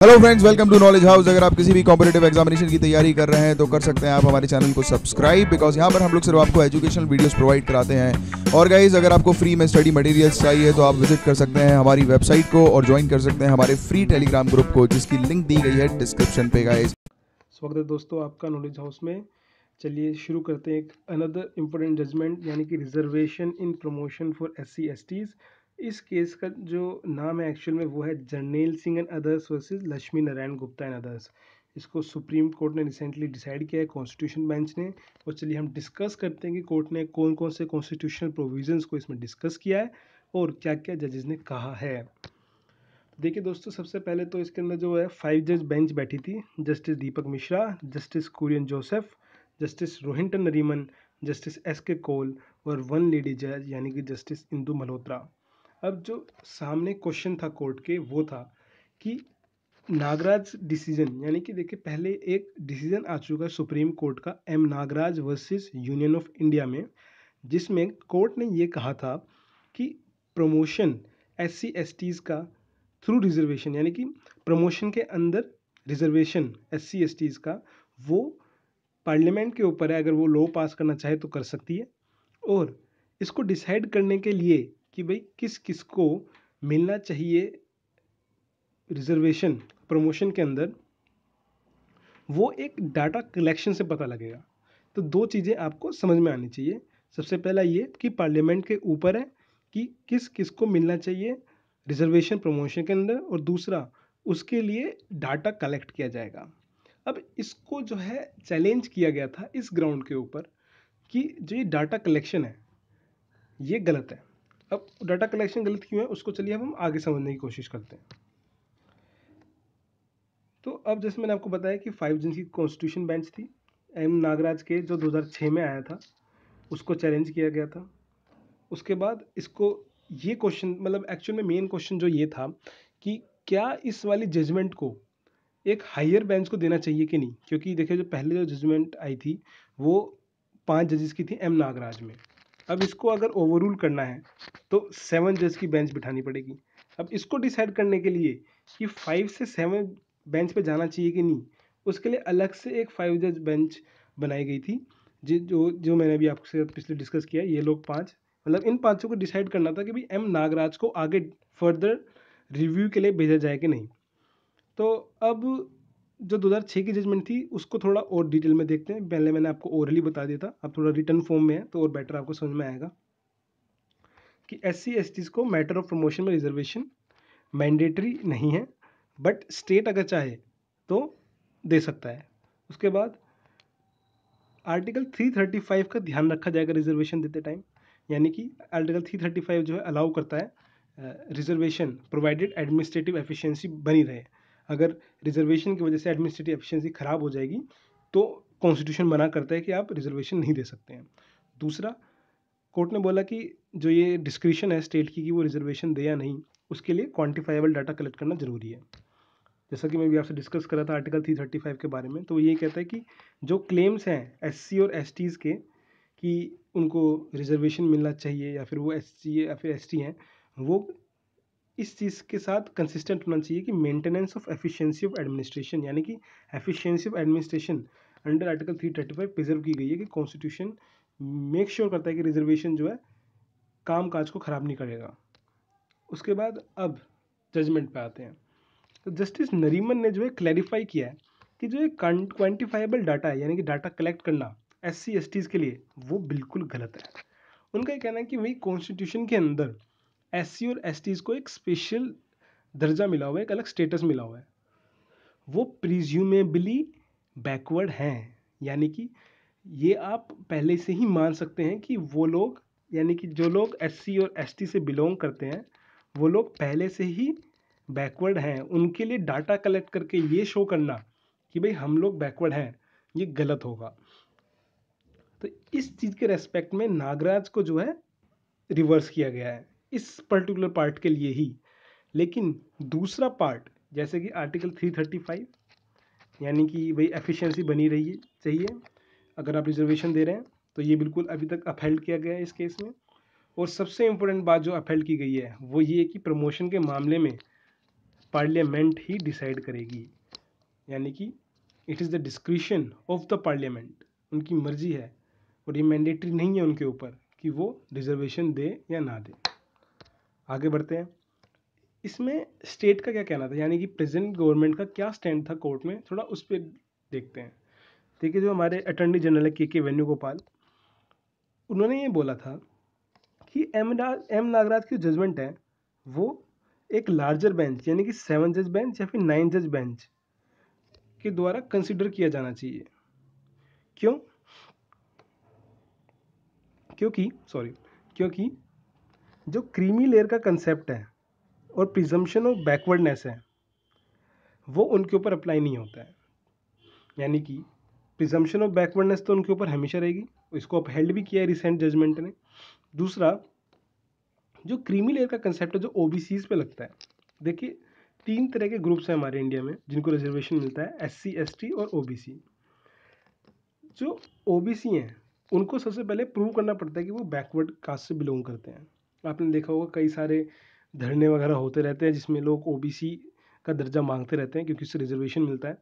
Hello friends welcome to Knowledge House अगर आप किसी भी कॉम्पिटेटिव एग्जामिनेशन की तैयारी कर रहे हैं तो कर सकते हैं आप हमारे चैनल को सब्सक्राइब बिकॉज़ यहाँ पर हम लोग सिर्फ़ आपको एजुकेशनल वीडियोस प्रोवाइड कराते हैं। और गाइज़ अगर आपको फ्री में स्टडी मटेरियल्स चाहिए तो आप विज़िट कर सकते हैं हमारी वेबसाइट को और ज्वाइन कर सकते हैं हमारे फ्री टेलीग्राम ग्रुप को, जिसकी लिंक दी गई है डिस्क्रिप्शन पे गाइज़ स्वागत है दोस्तों आपका नॉलेज हाउस में। चलिए शुरू करते हैं एक अनदर इम्पोर्टेंट जजमेंट यानी कि reservation in promotion for S C इस केस का जो नाम है एक्चुअल में वो है Jarnail Singh and others versus Lakshmi Narayan Gupta and others. इसको सुप्रीम कोर्ट ने रिसेंटली डिसाइड किया है कॉन्स्टिट्यूशन बेंच ने। और चलिए हम डिस्कस करते हैं कि कोर्ट ने कौन कौन से कॉन्स्टिट्यूशनल प्रोविजंस को इसमें डिस्कस किया है और क्या क्या जजेस ने कहा है। देखिए दोस्तों, सबसे पहले तो इसके अंदर जो है फाइव जज बेंच बैठी थी justice Deepak Mishra justice Kurian Joseph justice Rohinton Nariman justice S K Kaul और वन लेडी जज यानी कि जस्टिस इंदू मल्होत्रा। अब जो सामने क्वेश्चन था कोर्ट के, वो था कि नागराज डिसीज़न यानी कि देखिए पहले एक डिसीज़न आ चुका है सुप्रीम कोर्ट का M Nagaraj versus union of India में, जिसमें कोर्ट ने ये कहा था कि promotion S C S Ts का थ्रू रिजर्वेशन यानी कि प्रमोशन के अंदर reservation S C S Ts का, वो पार्लियामेंट के ऊपर है, अगर वो लॉ पास करना चाहे तो कर सकती है। और इसको डिसाइड करने के लिए कि भाई किस किस को मिलना चाहिए रिजर्वेशन प्रमोशन के अंदर, वो एक डाटा कलेक्शन से पता लगेगा। तो दो चीज़ें आपको समझ में आनी चाहिए। सबसे पहला ये कि पार्लियामेंट के ऊपर है कि किस किस को मिलना चाहिए रिजर्वेशन प्रमोशन के अंदर और दूसरा उसके लिए डाटा कलेक्ट किया जाएगा। अब इसको जो है चैलेंज किया गया था इस ग्राउंड के ऊपर कि जो ये डाटा कलेक्शन है, ये गलत है। अब डाटा कलेक्शन गलत क्यों है, उसको चलिए अब हम आगे समझने की कोशिश करते हैं। तो अब जैसे मैंने आपको बताया कि फाइव जन की कॉन्स्टिट्यूशन बेंच थी एम नागराज के जो 2006 में आया था, उसको चैलेंज किया गया था। उसके बाद इसको ये क्वेश्चन मतलब एक्चुअल में मेन क्वेश्चन जो ये था कि क्या इस वाली जजमेंट को एक हायर बेंच को देना चाहिए कि नहीं? क्योंकि देखिए जो पहले जो जजमेंट आई थी, वो पाँच जजेस की थी एम नागराज में। अब इसको अगर ओवररूल करना है तो सेवन जज की बेंच बिठानी पड़ेगी। अब इसको डिसाइड करने के लिए कि फाइव से सेवन बेंच पे जाना चाहिए कि नहीं, उसके लिए अलग से एक फाइव जज बेंच बनाई गई थी, जो जो जो मैंने अभी आपसे पिछले डिस्कस किया, ये लोग पाँच। मतलब इन पाँचों को डिसाइड करना था कि भाई एम नागराज को आगे फर्दर रिव्यू के लिए भेजा जाए कि नहीं। तो अब जो 2006 की जजमेंट थी, उसको थोड़ा और डिटेल में देखते हैं। पहले मैंने आपको ओरली बता दिया था। अब थोड़ा रिटर्न फॉर्म में है तो और बेटर आपको समझ में आएगा कि एस सी को मैटर ऑफ़ प्रमोशन में रिजर्वेशन मैंडेटरी नहीं है बट स्टेट अगर चाहे तो दे सकता है। उसके बाद आर्टिकल 335 का ध्यान रखा जाएगा रिजर्वेशन देते टाइम यानी कि आर्टिकल 335 जो है अलाउ करता है रिजर्वेशन प्रोवाइडेड एडमिनिस्ट्रेटिव एफिशिएंसी बनी रहे। अगर रिजर्वेशन की वजह से एडमिनिस्ट्रेटिव एफिशिएंसी ख़राब हो जाएगी तो कॉन्स्टिट्यूशन मना करता है कि आप रिजर्वेशन नहीं दे सकते हैं। दूसरा, कोर्ट ने बोला कि जो ये डिस्क्रिप्शन है स्टेट की कि वो रिजर्वेशन दे या नहीं, उसके लिए क्वान्टिफाइबल डाटा कलेक्ट करना ज़रूरी है। जैसा कि मैं भी आपसे डिस्कस करा था आर्टिकल थ्री थर्टी फाइव के बारे में तो ये कहता है कि जो क्लेम्स हैं एससी और एस के, कि उनको रिजर्वेशन मिलना चाहिए या फिर वो एस या फिर एस हैं, वो इस चीज़ के साथ कंसिस्टेंट होना चाहिए कि maintenance of efficiency of administration यानी कि efficiency of administration under article three thirty five preserve की गई है कि कॉन्स्टिट्यूशन मेक श्योर करता है कि रिजर्वेशन जो है काम काज को ख़राब नहीं करेगा। उसके बाद अब जजमेंट पे आते हैं। तो जस्टिस नरीमन ने जो है क्लैरिफाई किया है कि जो ये क्वान्टिफाइबल डाटा है, यानी कि डाटा कलेक्ट करना एस सी के लिए, वो बिल्कुल गलत है। उनका ये कहना है कि वही कॉन्स्टिट्यूशन के अंदर एस सी और एस को एक स्पेशल दर्जा मिला हुआ है, एक अलग स्टेटस मिला हुआ है। वो प्रिज्यूमेबली बैकवर्ड हैं, यानी कि ये आप पहले से ही मान सकते हैं कि वो लोग, यानी कि जो लोग एस और एसटी से बिलोंग करते हैं, वो लोग पहले से ही बैकवर्ड हैं। उनके लिए डाटा कलेक्ट करके ये शो करना कि भाई हम लोग बैकवर्ड हैं, ये गलत होगा। तो इस चीज़ के रेस्पेक्ट में नागराज को जो है रिवर्स किया गया है। इस पर्टिकुलर पार्ट के लिए ही। लेकिन दूसरा पार्ट जैसे कि आर्टिकल 335 यानी कि भाई एफिशिएंसी बनी रही चाहिए। अगर आप रिजर्वेशन दे रहे हैं तो ये बिल्कुल अभी तक अफेल्ड किया गया है इस केस में। और सबसे इम्पोर्टेंट बात जो अफेल्ड की गई है, वो ये कि प्रमोशन के मामले में पार्लियामेंट ही डिसाइड करेगी। यानी कि it is the discretion of the parliament उनकी मर्ज़ी है। और ये मैंडेटरी नहीं है उनके ऊपर कि वो रिजर्वेशन दे या ना दे। आगे बढ़ते हैं। इसमें स्टेट का क्या कहना था? यानी कि प्रेजेंट गवर्नमेंट का क्या स्टैंड था कोर्ट में? थोड़ा उस पर देखते हैं। देखिए, जो हमारे अटर्नी जनरल है के के वेणुगोपाल, उन्होंने ये बोला था कि एम एम नागराज की जजमेंट है, वो एक लार्जर बेंच यानी कि सेवन जज बेंच या फिर नाइन जज बेंच के द्वारा कंसिडर किया जाना चाहिए। क्यों? क्योंकि सॉरी क्योंकि जो क्रीमी लेयर का कंसेप्ट है और प्रिजम्पशन ऑफ़ बैकवर्डनेस है, वो उनके ऊपर अप्लाई नहीं होता है। यानी कि प्रिजम्पशन ऑफ़ बैकवर्डनेस तो उनके ऊपर हमेशा रहेगी, इसको अपहेल्ड भी किया है रिसेंट जजमेंट ने। दूसरा, जो क्रीमी लेयर का कंसेप्ट है, जो ओ बी पे लगता है। देखिए, तीन तरह के ग्रुप्स हैं हमारे इंडिया में, जिनको रिजर्वेशन मिलता है एस सी एस टी और ओ बी सी जो ओ बी सी हैं, उनको सबसे पहले प्रूव करना पड़ता है कि वो बैकवर्ड कास्ट से बिलोंग करते हैं। आपने देखा होगा कई सारे धरने वगैरह होते रहते हैं जिसमें लोग ओ बी सी का दर्जा मांगते रहते हैं क्योंकि उससे रिजर्वेशन मिलता है।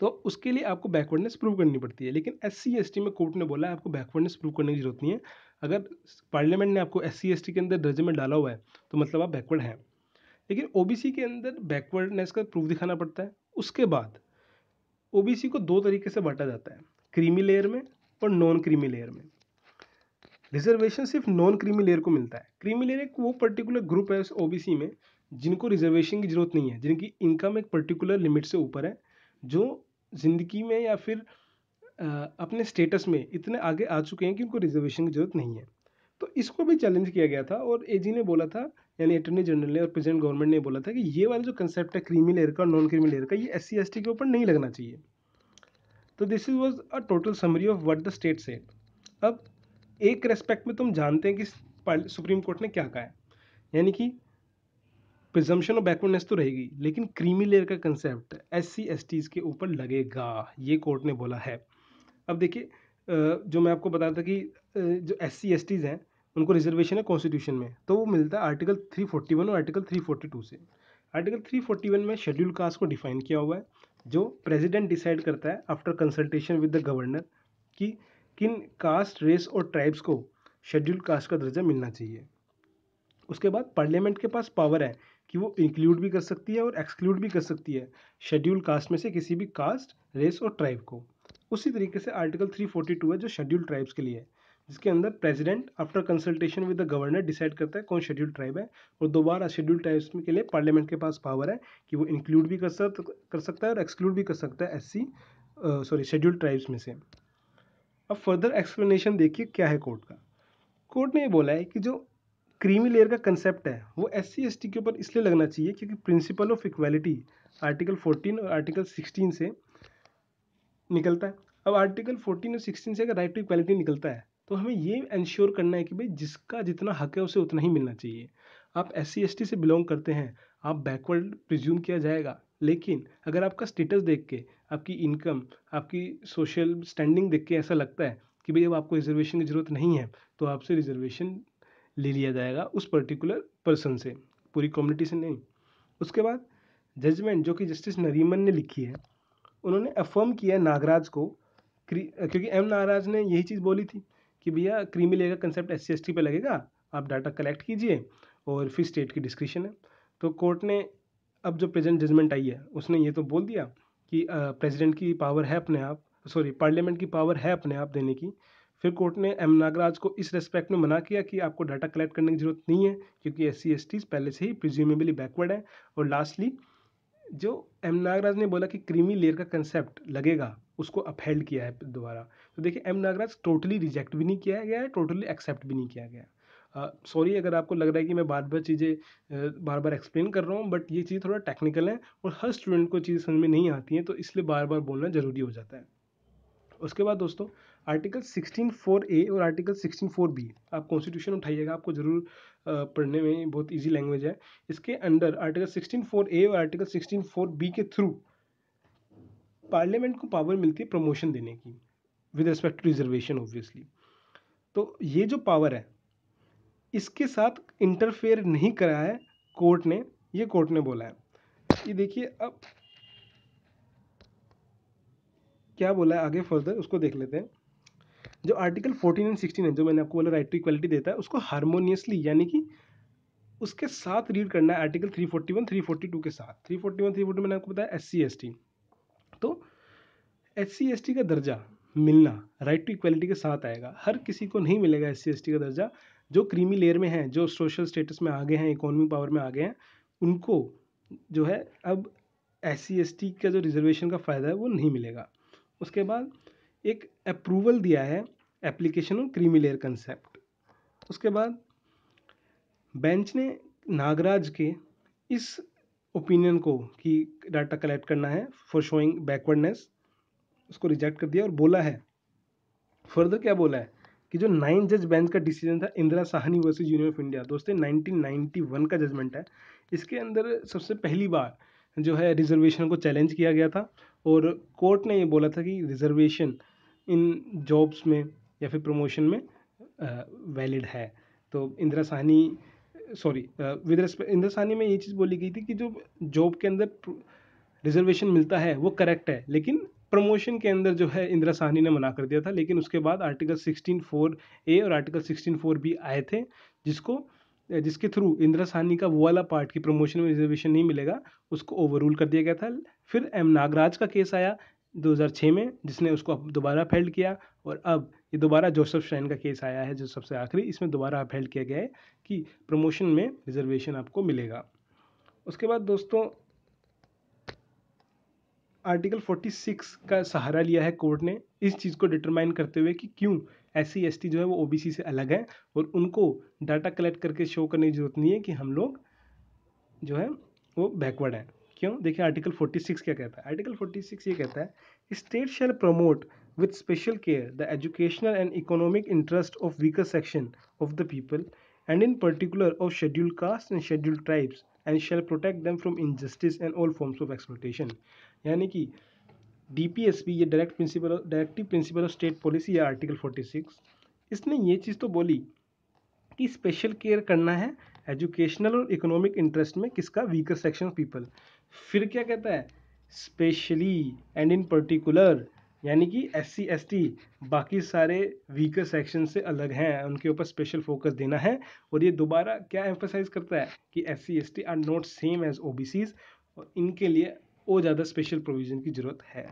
तो उसके लिए आपको बैकवर्डनेस प्रूव करनी पड़ती है, लेकिन एस सी एस टी में कोर्ट ने बोला है आपको बैकवर्डनेस प्रूव करने की ज़रूरत नहीं है। अगर पार्लियामेंट ने आपको एस सी एस टी के अंदर दर्जे में डाला हुआ है तो मतलब आप बैकवर्ड हैं। लेकिन ओ बी सी के अंदर बैकवर्डनेस का प्रूफ दिखाना पड़ता है। उसके बाद ओ बी सी को दो तरीके से बांटा जाता है क्रीमी लेयर में और नॉन क्रीमी लेयर में। रिजर्वेशन सिर्फ़ नॉन क्रीमी लेयर को मिलता है। क्रीमी लेयर एक वो पर्टिकुलर ग्रुप है ओबीसी में जिनको रिजर्वेशन की ज़रूरत नहीं है, जिनकी इनकम एक पर्टिकुलर लिमिट से ऊपर है, जो ज़िंदगी में या फिर अपने स्टेटस में इतने आगे आ चुके हैं कि उनको रिजर्वेशन की ज़रूरत नहीं है। तो इसको भी चैलेंज किया गया था और एजी ने बोला था, यानी अटर्नी जनरल ने और प्रेजेंट गवर्नमेंट ने बोला था कि ये वाला जो कंसेप्ट है क्रीमी लेयर का नॉन क्रीमी लेयर का, ये एस सी के ऊपर नहीं लगना चाहिए। तो this is was a total summary of what the state set अब एक रेस्पेक्ट में तुम जानते हैं कि सुप्रीम कोर्ट ने क्या कहा है। यानी कि प्रिजम्पशन ऑफ़ बैकवर्डनेस तो रहेगी, लेकिन क्रीमी लेयर का concept S C S Ts के ऊपर लगेगा, ये कोर्ट ने बोला है। अब देखिए जो मैं आपको बता था कि जो एस सी एस टीज़ हैं, उनको रिजर्वेशन है कॉन्स्टिट्यूशन में तो वो मिलता है आर्टिकल 341 और आर्टिकल 342 से। आर्टिकल 341 में शेड्यूल कास्ट को डिफाइन किया हुआ है, जो प्रेसिडेंट डिसाइड करता है after consultation with the governor कि किन कास्ट, रेस और ट्राइब्स को शेड्यूल कास्ट का दर्जा मिलना चाहिए? उसके बाद पार्लियामेंट के पास पावर है कि वो इंक्लूड भी कर सकती है और एक्सक्लूड भी कर सकती है शेड्यूल कास्ट में से किसी भी कास्ट, रेस और ट्राइब को। उसी तरीके से आर्टिकल 342 है जो शेड्यूल ट्राइब्स के लिए है। जिसके अंदर president after consultation with the governor decide करता है कौन शेड्यूल ट्राइब है और दोबारा शेड्यूल ट्राइब्स के लिए पार्लियामेंट के पास पावर है कि वो इंक्लूड भी कर सकता कर सकता है और एक्सक्लूड भी कर सकता है एससी सॉरी शेड्यूल ट्राइब्स में से। अब फर्दर एक्सप्लेनेशन देखिए क्या है कोर्ट का। कोर्ट ने ये बोला है कि जो क्रीमी लेयर का कंसेप्ट है, वो एस सी एस टी के ऊपर इसलिए लगना चाहिए क्योंकि प्रिंसिपल ऑफ़ इक्वालिटी आर्टिकल 14 और आर्टिकल 16 से निकलता है। अब आर्टिकल 14 और 16 से अगर राइट टू इक्वालिटी निकलता है तो हमें ये इंश्योर करना है कि भाई जिसका जितना हक है उसे उतना ही मिलना चाहिए। आप एस सी एस टी से बिलोंग करते हैं, आप बैकवर्ड प्रिज्यूम किया जाएगा लेकिन अगर आपका स्टेटस देख के, आपकी इनकम आपकी सोशल स्टैंडिंग देख के ऐसा लगता है कि भाई अब आपको रिजर्वेशन की ज़रूरत नहीं है तो आपसे रिजर्वेशन ले लिया जाएगा उस पर्टिकुलर पर्सन से, पूरी कम्युनिटी से नहीं। उसके बाद जजमेंट जो कि जस्टिस नरीमन ने लिखी है, उन्होंने अफर्म किया नागराज को क्योंकि एम नागराज ने यही चीज़ बोली थी कि भैया क्रीमी लेगा कंसेप्ट एस सी पे लगेगा, आप डाटा कलेक्ट कीजिए और फिर स्टेट की डिस्क्रिप्शन है। तो कोर्ट ने अब जो प्रेजेंट जजमेंट आई है, उसने ये तो बोल दिया कि प्रेसिडेंट की पावर है अपने आप सॉरी पार्लियामेंट की पावर है अपने आप देने की। फिर कोर्ट ने एम नागराज को इस रेस्पेक्ट में मना किया कि आपको डाटा कलेक्ट करने की ज़रूरत नहीं है, क्योंकि एस सी पहले से ही प्रिज्यूमेबली बैकवर्ड है। और लास्टली जो एम नागराज ने बोला कि क्रीमी लेयर का कंसेप्ट लगेगा, उसको अपहेल्ड किया है दोबारा। तो देखिए एम नागराज टोटली रिजेक्ट भी नहीं किया गया है टोटली एक्सेप्ट भी नहीं किया गया सॉरी अगर आपको लग रहा है कि मैं बार बार चीज़ें बार बार एक्सप्लेन कर रहा हूँ बट ये चीज़ थोड़ा टेक्निकल है और हर स्टूडेंट को चीज़ समझ में नहीं आती है तो इसलिए बार बार बोलना ज़रूरी हो जाता है। उसके बाद दोस्तों आर्टिकल सिक्सटीन फोर ए और आर्टिकल सिक्सटीन फोर बी आप कॉन्स्टिट्यूशन उठाइएगा, आपको ज़रूर पढ़ने में बहुत इजी लैंग्वेज है। इसके under article sixteen four A और आर्टिकल सिक्सटीन फोर बी के थ्रू पार्लियामेंट को पावर मिलती है प्रमोशन देने की with respect to reservation obviously तो ये जो पावर है इसके साथ इंटरफेयर नहीं करा है कोर्ट ने, ये कोर्ट ने बोला है। ये देखिए, अब क्या बोला है आगे फर्दर उसको देख लेते हैं। जो आर्टिकल 14 एंड 16 है, जो मैंने आपको बोला राइट टू इक्वलिटी देता है, उसको हारमोनियसली यानी कि उसके साथ रीड करना है आर्टिकल 341 342 के साथ। 341 342 मैंने आपको बताया एस सी एस टी तो एस सी एस टी का दर्जा मिलना राइट टू इक्वलिटी के साथ आएगा। हर किसी को नहीं मिलेगा एस सी एस टी का दर्जा जो क्रीमी लेयर में हैं, जो सोशल स्टेटस में आगे हैं इकोनॉमिक पावर में आगे हैं, उनको जो है अब एस सी का जो रिजर्वेशन का फ़ायदा है, वो नहीं मिलेगा। उसके बाद एक अप्रूवल दिया है application of creamy layer concept उसके बाद बेंच ने नागराज के इस ओपिनियन को कि डाटा कलेक्ट करना है फॉर शोइंग बैकवर्डनेस उसको रिजेक्ट कर दिया और बोला है। फर्दर क्या बोला है? कि जो नाइन जज बेंच का डिसीज़न था Indira Sawhney versus union of India दोस्तों 1991 का जजमेंट है। इसके अंदर सबसे पहली बार जो है रिजर्वेशन को चैलेंज किया गया था और कोर्ट ने ये बोला था कि रिजर्वेशन इन जॉब्स में या फिर प्रमोशन में वैलिड है। तो Indira Sawhney sorry with respect Indira Sawhney में ये चीज़ बोली गई थी कि जो जॉब के अंदर रिजर्वेशन मिलता है, वो करेक्ट है, लेकिन प्रमोशन के अंदर जो है इंदिरा साहनी ने मना कर दिया था, लेकिन उसके बाद आर्टिकल सिक्सटीन फोर ए और आर्टिकल सिक्सटीन फोर बी आए थे, जिसको, जिसके थ्रू इंदिरा साहनी का वो वाला पार्ट की प्रमोशन में रिजर्वेशन नहीं मिलेगा, उसको ओवर कर दिया गया था। फिर एम नागराज का केस आया 2006 में, जिसने उसको दोबारा फेल्ड किया, और अब ये दोबारा जोसेफ शाइन का केस आया है, जो सबसे आखिरी, इसमें दोबारा अफेल्ड किया गया है कि प्रमोशन में रिजर्वेशन आपको मिलेगा। उसके बाद दोस्तों आर्टिकल 46 का सहारा लिया है कोर्ट ने इस चीज़ को डिटरमाइन करते हुए कि क्यों एस सी एस टी जो है वो ओ बी सी से अलग है और उनको डाटा कलेक्ट करके शो करने की ज़रूरत नहीं है कि हम लोग जो है वो बैकवर्ड हैं। क्यों? देखिए, आर्टिकल 46 क्या कहता है? आर्टिकल 46 ये कहता है, state shall promote with special care the educational and economic interest of weaker section of the people and in particular of schedule caste and schedule tribes and shall protect them from injustice and all forms of exportation यानी कि DPSP ये direct principle directive principle of state policy या article 46 इसने ये चीज़ तो बोली कि special care करना है एजुकेशनल और इकोनॉमिक इंटरेस्ट में किसका? वीकर सेक्शन ऑफ़ पीपल फिर क्या कहता है? स्पेशली एंड इन पर्टिकुलर यानी कि एस सी एस टी बाकी सारे वीकर सेक्शन से अलग हैं, उनके ऊपर स्पेशल फोकस देना है। और ये दोबारा क्या एम्फोसाइज करता है कि S C S T are not same as O B Cs और इनके लिए और ज़्यादा स्पेशल प्रोविज़न की ज़रूरत है।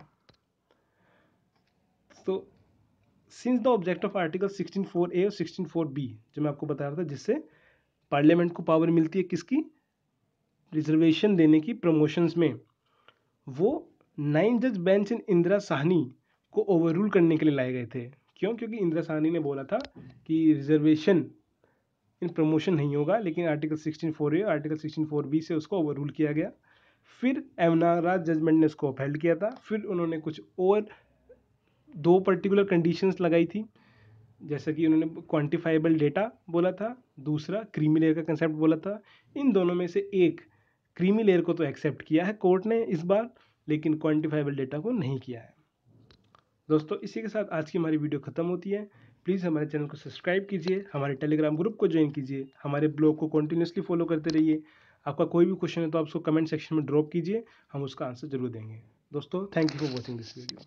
तो since the object of article sixteen four A और सिक्सटीन फोर बी जो मैं आपको बता रहा था, जिससे पार्लियामेंट को पावर मिलती है किसकी? रिजर्वेशन देने की प्रमोशंस में। वो नाइन जज बेंच इन इंदिरा साहनी को ओवररूल करने के लिए लाए गए थे। क्यों? क्योंकि इंदिरा साहनी ने बोला था कि रिजर्वेशन इन प्रमोशन नहीं होगा, लेकिन article sixteen four A article sixteen four B से उसको ओवररूल किया गया। फिर एमनाराज जजमेंट ने उसको अपहेल्ड किया था। फिर उन्होंने कुछ और दो पर्टिकुलर कंडीशंस लगाई थी। जैसे कि उन्होंने क्वांटिफाइबल डेटा बोला था, दूसरा क्रीमी लेयर का कंसेप्ट बोला था। इन दोनों में से एक क्रीमी लेयर को तो एक्सेप्ट किया है कोर्ट ने इस बार, लेकिन क्वांटिफाइबल डेटा को नहीं किया है। दोस्तों, इसी के साथ आज की हमारी वीडियो ख़त्म होती है। प्लीज़ हमारे चैनल को सब्सक्राइब कीजिए, हमारे टेलीग्राम ग्रुप को ज्वाइन कीजिए, हमारे ब्लॉग को कंटिन्यूसली फॉलो करते रहिए। आपका कोई भी क्वेश्चन है तो आप उसको कमेंट सेक्शन में ड्रॉप कीजिए, हम उसका आंसर ज़रूर देंगे। दोस्तों thank you for watching this video